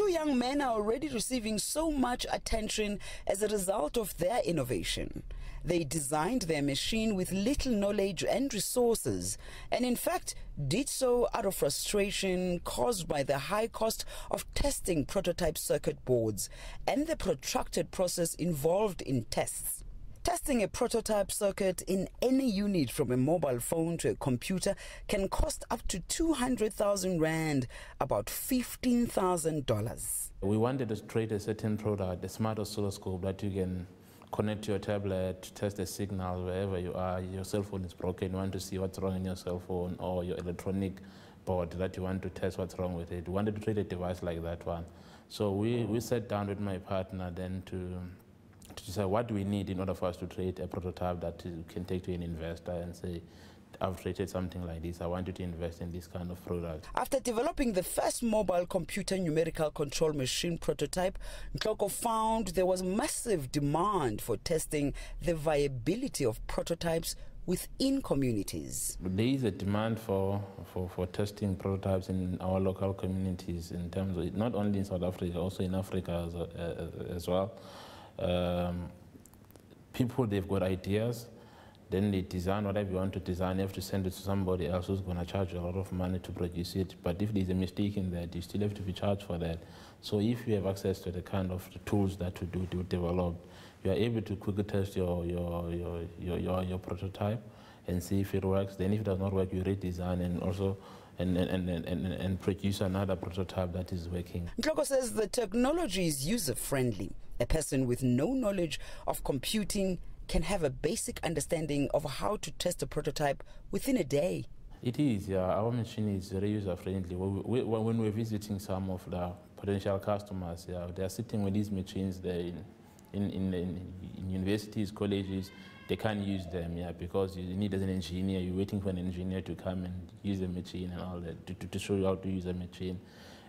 two young men are already receiving so much attention as a result of their innovation. They designed their machine with little knowledge and resources, and in fact, did so out of frustration caused by the high cost of testing prototype circuit boards and the protracted process involved in tests. Testing a prototype circuit in any unit from a mobile phone to a computer can cost up to 200,000 Rand, about $15,000. We wanted to create a certain product, a smart oscilloscope that you can connect to your tablet, to test the signal wherever you are. Your cell phone is broken, you want to see what's wrong in your cell phone or your electronic board that you want to test what's wrong with it. We wanted to create a device like that one. So we, we sat down with my partner then to to decide what do we need in order for us to create a prototype that can take to an investor and say, I've created something like this. I want you to invest in this kind of product. After developing the first mobile computer numerical control machine prototype, Nhloko found there was massive demand for testing the viability of prototypes within communities. There is a demand for, for, for testing prototypes in our local communities in terms of not only in South Africa, also in Africa as, uh, as well. Um, people, they've got ideas, then they design whatever you want to design, you have to send it to somebody else who's going to charge you a lot of money to produce it. But if there's a mistake in that, you still have to be charged for that. So if you have access to the kind of the tools that to do to develop, you are able to quickly test your, your, your, your, your, your prototype and see if it works. Then if it does not work, you redesign and also and, and, and, and, and produce another prototype that is working. Nhloko says the technology is user-friendly. A person with no knowledge of computing can have a basic understanding of how to test a prototype within a day. It is, yeah. Our machine is very user-friendly. When we're visiting some of the potential customers, yeah, they're sitting with these machines there in, in, in, in universities, colleges, they can't use them, yeah, because you need as an engineer, you're waiting for an engineer to come and use the machine and all that, to, to show you how to use a machine.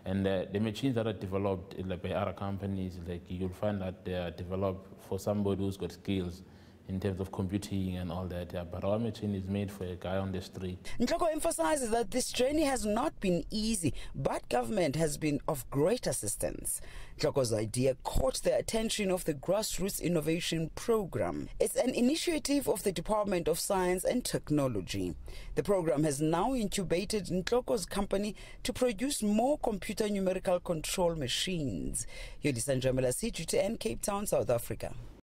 And the machines that are developed by other companies, like you'll find that they are developed for somebody who's got skills in terms of computing and all that. Yeah. But our machine is made for a guy on the street. Nhloko emphasizes that this journey has not been easy, but government has been of great assistance. Nhloko's idea caught the attention of the Grassroots Innovation Program. It's an initiative of the Department of Science and Technology. The program has now incubated Nhloko's company to produce more computer numerical control machines. Yolisa Njamela, CGTN, Cape Town, South Africa.